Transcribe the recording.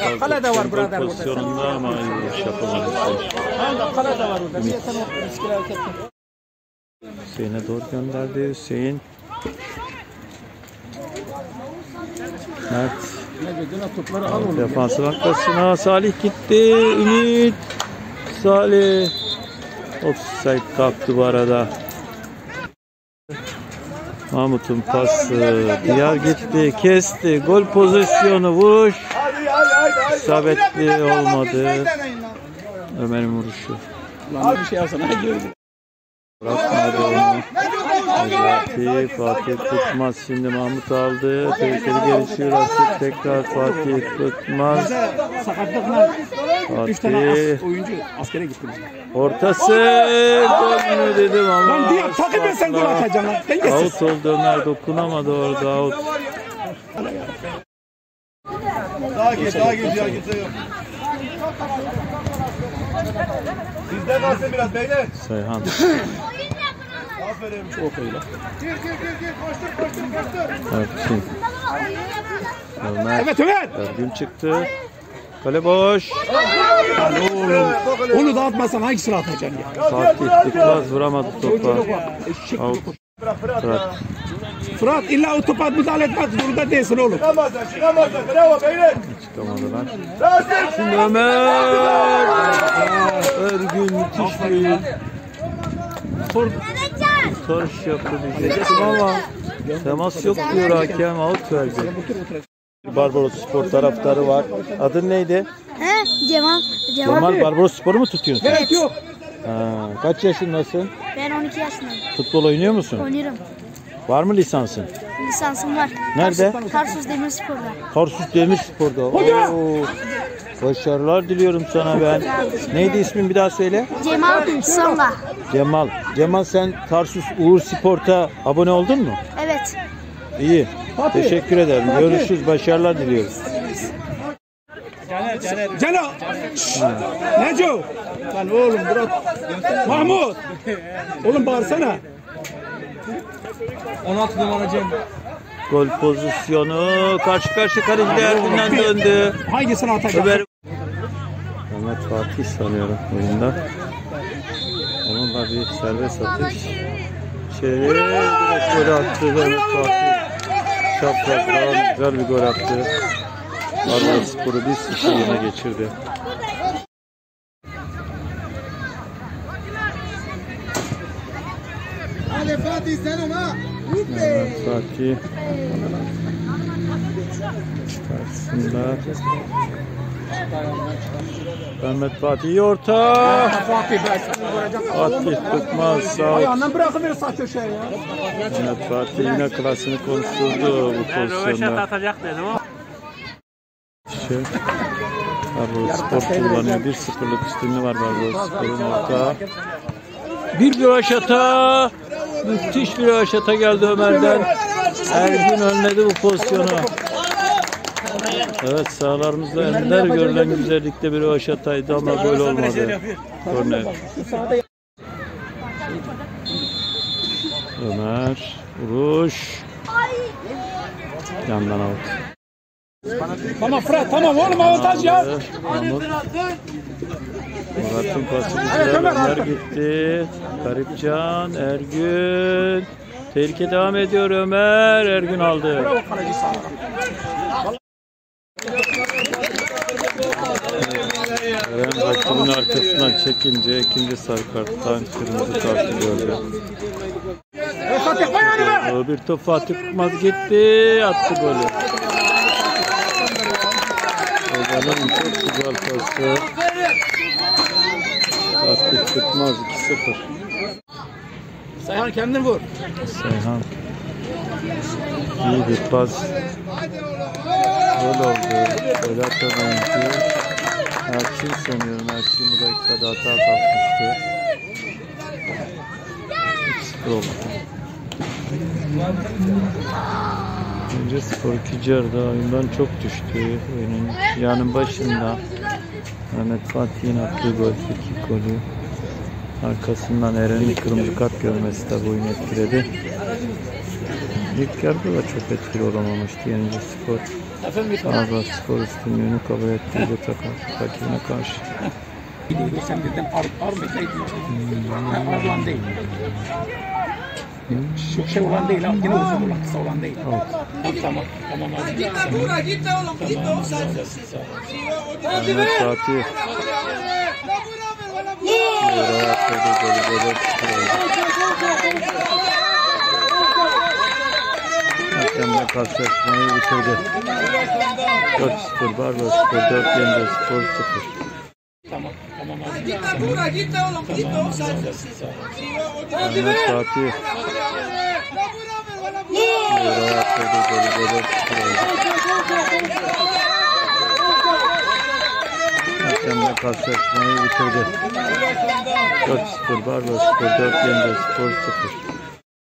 Kaldı. Kale de var burada. Pozisyonunda ama yapamadı. Kale de var orada. Hüseyin'e doğru gönderdi. Hüseyin. Mert. Onu. Defansın arkasına Salih gitti. Ümit. Salih. Offside kalktı bu arada. Mahmut'un pası. Diyar gitti. Kesti. Gol pozisyonu. Vuruş. İsabetli olmadı. Ömer'in vuruşu. Lan bir şey yapsana. Gördüm. Bırakmadı onu. Fatih, Fatih tutmaz. Şimdi Mahmut aldı. Tehlikeli gelişiyor. Rakip tekrar Fatih tutmaz. Sakatlıkla 3 tane Fatih. as, oyuncu askere gitti. Ortası. Gol mü dedim ama. Lan diye takip etsen gol atacaksın lan. Dengesiz. Out oldu Ömer dokunamadı orada out. Daha geç, daha geç ya kimse yok. Sizden kalsın biraz beyler. Sayhan. Aferin. Çok iyi lan. Gir gir gir gir koştur koştur koştur. Erçin. Ömer. Evet Ömer. Ergün çıktı. Kale boş. Oğlum. Onu dağıtmasan hangisini atacaksın ya? Fatih Tıkmaz vuramadı Çocuk topa. Out. Fırat. Fırat illa o topa müdahale etmek zorunda değilsin oğlum. Çıkamazlar çıkamazlar. Bravo beyler. Çıkamadılar. Şimdi Ömer. Ergün müthiş bir kurtarış yaptı diyecektim ama temas yok diyor hakem out verdi. Barbaros Spor taraftarı var. Adın neydi? He? Cemal. Cemal. Cemal Barbaros Spor'u mu tutuyorsun? Evet yok. Ha, kaç yaşındasın? Ben 12 yaşındayım. Futbol oynuyor musun? Oynuyorum. Var mı lisansın? Lisansım var. Nerede? Tarsus Demirspor'da. Tarsus Demirspor'da. Oo. Başarılar diliyorum sana ben. Neydi ismin bir daha söyle? Cemal Songa. Cemal. Cemal sen Tarsus Uğur Sport'a abone oldun mu? Evet. İyi. Teşekkür ederim. Görüşürüz. Başarılar diliyorum. Celo. Şşş. Neco. Lan oğlum bırak. Mahmut. Oğlum bağırsana. 16 numara Cem. Gol pozisyonu. Karşı karşı kaleci Ergün'den döndü. Hangisini atacaksın? Ömer. Mehmet Fatih sanıyorum oyunda. Onunla bir serbest atış. Şey, direkt gol attı Mehmet Fatih. Çaprazdan güzel bir gol attı. Barbaros Spor'u 1-0 yine geçirdi. Mehmet Fatih. Karşısında. Mehmet Fatih orta. Fatih. Fatih tutmaz. Sağ. Ayağından bırakıverir sağ köşeye ya. Mehmet Fatih yine klasını konuşturdu bu pozisyonda. Şey, Barbaros Spor kullanıyor. 1-0'lık üstünlüğü var Barbaros Spor'un orta. Bir rövaşata. Müthiş bir rövaşata geldi Ömer'den. Ergün önledi bu pozisyonu. Evet sahalarımızda ender görülen güzellikte bir rövaşataydı ama gol olmadı. Korner. Ömer. Vuruş. Yandan out. Tamam Fırat tamam oğlum avantaj ya. Mahmut. Murat'ın pası güzel. Ömer gitti. Garipcan, Ergün. Tehlike devam ediyor Ömer. Ergün aldı. Eren rakibin arkasından çekince ikinci sarı karttan kırmızı kartı gördü. Bir top Fatih Kutmaz gitti. Attı golü. Ozan'ın çok güzel pası. Fatih Kutmaz 2-0. Sayhan kendin vur. Seyhan. İyi bir pas. Gol oldu. Gol oyuncu. Erçin sanıyorum. Erçin bu dakikada hata kalkmıştı. 2-0 oldu. Önce skor 2. yarıda oyundan çok düştü. Oyunun yanın başında Mehmet Fatih'in attığı gol 2 golü. Arkasından Eren'in kırmızı kart görmesi de bu oyunu etkiledi. İlk yarıda da çok etkili olamamıştı Yenice Spor. Ağzı Spor üstünlüğünü kabul ettiği bu takım rakibine karşı. Gidiyordu sen dedim ar Armut'taydı. Ha, Arlan değil. Şu şey olan değil ha. Yine uzun olan kısa olan değil. Evet. Tamam. Tamam abi. Git lan bura git lan oğlum git oğlum sen. Ahmet Fatih Buraya attırdı golü golü Hakem de karşılaşmayı bitirdi. 4-0 Barbaros Spor 4 Yenice Spor 0. Tamam. Tamam abi. Git lan bura git lan oğlum git oğlum sen. Ahmet Fatih Buraya attırdı golü golü Hakem de karşılaşmayı bitirdi. 4-0 Barbaros Spor 4 Yenice Spor 0.